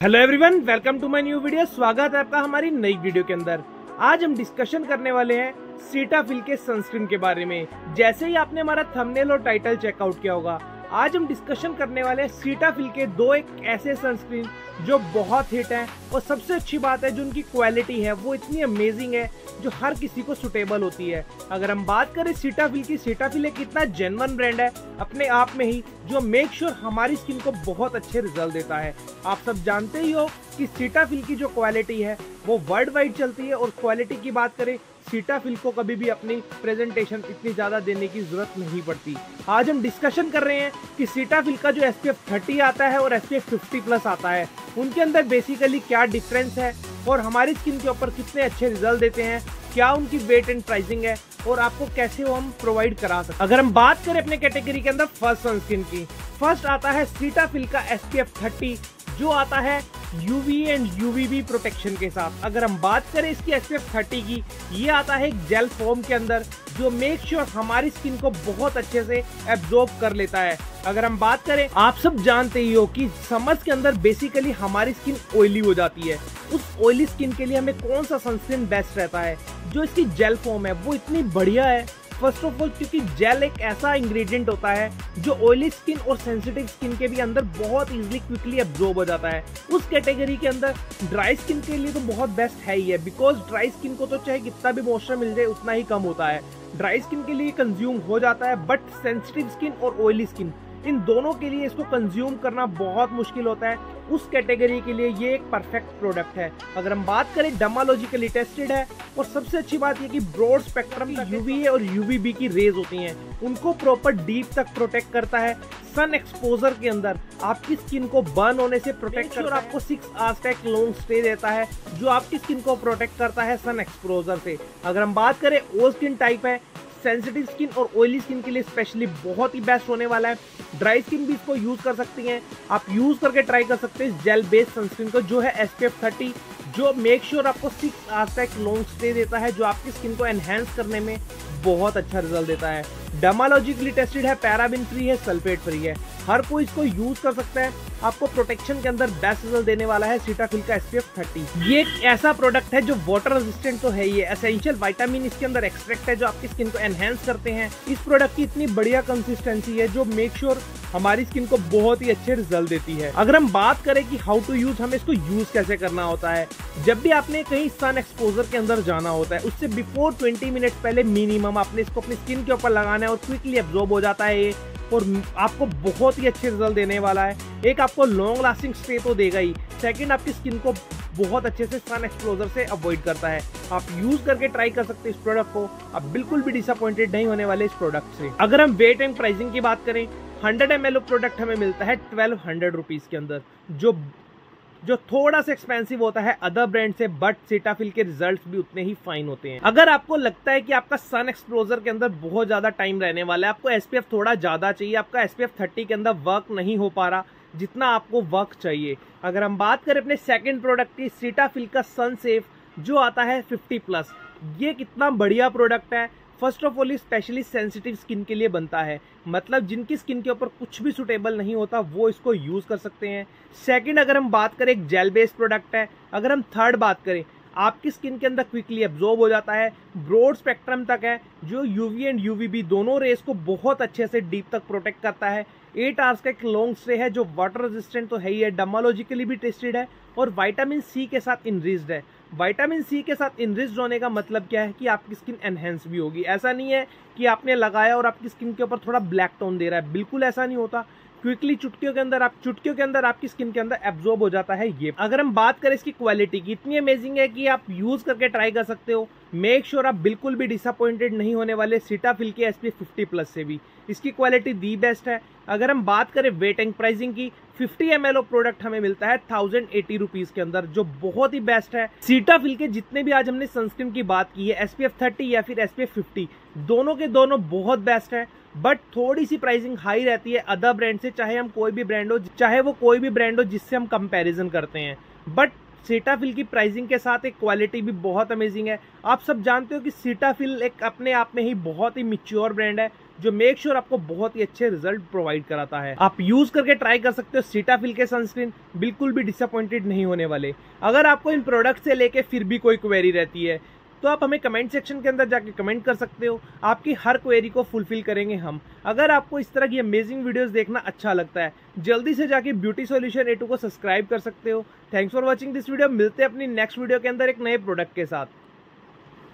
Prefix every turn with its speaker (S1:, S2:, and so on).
S1: Hello everyone, welcome to my new video. स्वागत है आपका हमारी नई वीडियो के अंदर। आज हम डिस्कशन करने वाले हैं सीटाफिल के सनस्क्रीन के बारे में। जैसे ही आपने हमारा थंबनेल और टाइटल चेकआउट किया होगा आज हम डिस्कशन करने वाले हैं सीटाफिल के दो एक ऐसे सनस्क्रीन जो बहुत हिट हैं और सबसे अच्छी बात है जो उनकी क्वालिटी है, वो इतनी अमेजिंग है जो हर किसी को सुटेबल होती है। अगर हम बात करें सीटाफिल की सीटाफिल एक इतना जेनवन ब्रांड है अपने आप में ही, जो मेक श्योर sure हमारी स्किन को बहुत अच्छे रिज़ल्ट देता है। आप सब जानते ही हो कि सीटाफिल की जो क्वालिटी है, वो वर्ल्ड वाइड चलती है और क्वालिटी की बात करें सीटाफिल को कभी भी अपनी प्रेजेंटेशन इतनी ज़्यादा देने की ज़रूरत नहीं पड़ती। आज हम डिस्कशन कर रहे हैं कि सीटाफिल का जो एस पी एफ़ थर्टी आता है और S P F fifty plus आता है, उनके अंदर बेसिकली क्या डिफरेंस है और हमारी स्किन के ऊपर कितने अच्छे रिज़ल्ट देते हैं, क्या उनकी वेट एंड प्राइसिंग है और आपको कैसे वो हम प्रोवाइड करा सकते अगर हम बात करें अपने कैटेगरी के अंदर फ़र्स्ट सनस्क्रीन की फ़र्स्ट आता है सीटाफिल का एस पी एफ़ थर्टी जो आता है यूवी एंड यूवीबी प्रोटेक्शन के साथ। अगर हम बात करें इसकी एस थर्टी की, ये आता है एक जेल फॉर्म के अंदर, जो मेक श्योर sure हमारी स्किन को बहुत अच्छे से एब्जॉर्ब कर लेता है। अगर हम बात करें, आप सब जानते ही हो कि समर्स के अंदर बेसिकली हमारी स्किन ऑयली हो जाती है। उस ऑयली स्किन के लिए हमें कौन सा सनस्क्रीन बेस्ट रहता है? जो इसकी जेल फॉर्म है, वो इतनी बढ़िया है। फ़र्स्ट ऑफ़ ऑल क्योंकि जेल एक ऐसा इंग्रेडिएंट होता है जो ऑयली स्किन और सेंसिटिव स्किन के भी अंदर बहुत इजीली क्विकली एब्जॉर्ब हो जाता है। उस कैटेगरी के अंदर ड्राई स्किन के लिए तो बहुत बेस्ट है ही है। बिकॉज़ ड्राई स्किन को तो चाहे कितना भी मॉइस्चर मिल जाए, उतना ही कम होता है। ड्राई स्किन के लिए कंज्यूम हो जाता है बट सेंसिटिव स्किन और ऑयली स्किन इन दोनों के लिए इसको कंज्यूम करना बहुत मुश्किल होता है। उस कैटेगरी के लिए ये एक परफेक्ट प्रोडक्ट है। अगर हम बात करें डमालॉजिकली टेस्टेड है और सबसे अच्छी बात ये कि ब्रॉड स्पेक्ट्रम की यूवी और यूवीबी की रेज होती हैं। उनको प्रॉपर डीप तक प्रोटेक्ट करता है। सन एक्सपोजर के अंदर आपकी स्किन को बर्न होने से प्रोटेक्ट कर और आपको सिक्स आवर्स का एक लॉन्ग स्टे देता है जो आपकी स्किन को प्रोटेक्ट करता है सन एक्सपोजर से। अगर हम बात करें ओ स्किन टाइप है सेंसिटिव स्किन और ऑयली स्किन के लिए स्पेशली बहुत ही बेस्ट होने वाला है। ड्राई स्किन भी इसको यूज़ कर सकती हैं। आप यूज़ करके ट्राई कर सकते हैं जेल बेस्ड सनस्क्रीन को, जो है एस पी एफ़ थर्टी जो मेक श्योर sure आपको सिक्स आवर्स तक लॉन्ग स्टे देता है, जो आपकी स्किन को एनहेंस करने में बहुत अच्छा रिज़ल्ट देता है। डर्मालॉजिकली टेस्टेड है पैराबिन फ्री है सल्फेट फ्री है। हर कोई इसको यूज़ कर सकता है। आपको प्रोटेक्शन के अंदर बेस्ट रिज़ल्ट देने वाला है सीटाफिल का एसपीएफ 30 ये एक ऐसा प्रोडक्ट है जो वाटर रेजिस्टेंट तो है ही एसेंशियल वाइटामिन इसके अंदर एक्सट्रैक्ट है, जो आपकी स्किन को एनहेंस करते हैं। इस प्रोडक्ट की इतनी बढ़िया कंसिस्टेंसी है जो मेक श्योर sure हमारी स्किन को बहुत ही अच्छे रिज़ल्ट देती है। अगर हम बात करें कि हाउ टू यूज़ हमें इसको यूज़ कैसे करना होता है, जब भी आपने कहीं सन एक्सपोजर के अंदर जाना होता है, उससे बिफोर 20 मिनट पहले मिनिमम आपने इसको अपनी स्किन के ऊपर लगाना है और क्विकली एब्जॉर्ब हो जाता है ये। और आपको बहुत ही अच्छे रिज़ल्ट देने वाला है। एक आपको लॉन्ग लास्टिंग स्टे तो देगा ही। सेकंड आपकी स्किन को बहुत अच्छे से सन एक्सप्लोजर से अवॉइड करता है। आप यूज़ करके ट्राई कर सकते हैं इस प्रोडक्ट को। आप बिल्कुल भी डिसअपॉइंटेड नहीं होने वाले इस प्रोडक्ट से। अगर हम वेट एंड प्राइसिंग की बात करें हंड्रेड एम प्रोडक्ट हमें मिलता है ट्वेल्व हंड्रेड रुपीज़ के अंदर, जो जो थोड़ा सा एक्सपेंसिव होता है अदर ब्रांड से बट सीटाफिल के रिजल्ट्स भी उतने ही फाइन होते हैं। अगर आपको लगता है कि आपका सन एक्सप्लोजर के अंदर बहुत ज़्यादा टाइम रहने वाला है, आपको एसपीएफ थोड़ा ज़्यादा चाहिए, आपका एसपीएफ थर्टी के अंदर वर्क नहीं हो पा रहा, जितना आपको वर्क चाहिए। अगर हम बात करें अपने सेकेंड प्रोडक्ट की सीटाफिल का सन सेफ़ जो आता है फिफ्टी प्लस ये कितना बढ़िया प्रोडक्ट है। First of all specially sensitive skin के लिए बनता है। मतलब जिनकी स्किन के ऊपर कुछ भी सुटेबल नहीं होता, वो इसको यूज़ कर सकते हैं। सेकेंड अगर हम बात करें, एक जेल बेस्ड प्रोडक्ट है। अगर हम थर्ड बात करें, आपकी स्किन के अंदर क्विकली एब्जॉर्ब हो जाता है। ब्रॉड स्पेक्ट्रम तक है, जो यूवी एंड यूवीबी दोनों रेस को बहुत अच्छे से डीप तक प्रोटेक्ट करता है। एट आवर्स का एक लॉन्ग स्टे है, जो वाटर रेजिस्टेंट तो है ही है डमालॉजिकली भी टेस्टेड है और वाइटामिन सी के साथ इनरिज्ड है। वाइटामिन सी के साथ इनरिच्ड होने का मतलब क्या है कि आपकी स्किन एनहेंस भी होगी। ऐसा नहीं है कि आपने लगाया और आपकी स्किन के ऊपर थोड़ा ब्लैक टोन दे रहा है। बिल्कुल ऐसा नहीं होता। क्विकली चुटकियों के अंदर आप चुटकियों के अंदर आपकी स्किन के अंदर एब्जॉर्ब हो जाता है ये। अगर हम बात करें इसकी क्वालिटी की, इतनी अमेजिंग है कि आप यूज़ करके ट्राई कर सकते हो। मेक श्योर sure आप बिल्कुल भी डिसअपॉइंटेड नहीं होने वाले। सीटाफिल की एस पी फिफ्टी प्लस से भी। इसकी क्वालिटी दी बेस्ट है। अगर हम बात करें वेट एंड प्राइसिंग की 50 एम प्रोडक्ट हमें मिलता है थाउज़ेंड एटी रुपीज़ के अंदर, जो बहुत ही बेस्ट है। सीटाफिल के जितने भी आज हमने सनस्क्रीन की बात की है एसपीएफ 30 या फिर एसपीएफ 50 दोनों के दोनों बहुत बेस्ट है। बट थोड़ी सी प्राइसिंग हाई रहती है अदर ब्रांड से, चाहे हम कोई भी ब्रांड हो, चाहे वो कोई भी ब्रांड हो, जिससे हम कंपैरिजन करते हैं। बट सीटाफिल की प्राइसिंग के साथ एक क्वालिटी भी बहुत अमेजिंग है। आप सब जानते हो कि सीटाफिल एक अपने आप में ही बहुत ही मिच्योर ब्रांड है। जो मेक श्योर sure आपको बहुत ही अच्छे रिज़ल्ट प्रोवाइड कराता है। आप यूज़ करके ट्राई कर सकते हो सीटाफिल के सनस्क्रीन बिल्कुल भी डिसअपॉइंटेड नहीं होने वाले। अगर आपको इन प्रोडक्ट से लेके फिर भी कोई क्वेरी रहती है तो आप हमें कमेंट सेक्शन के अंदर जाके कमेंट कर सकते हो। आपकी हर क्वेरी को फुलफिल करेंगे हम। अगर आपको इस तरह की अमेजिंग वीडियोस देखना अच्छा लगता है, जल्दी से जाके ब्यूटी सॉल्यूशन ए को सब्सक्राइब कर सकते हो। Thanks for watching this video मिलते हैं अपनी नेक्स्ट वीडियो के अंदर एक नए प्रोडक्ट के साथ।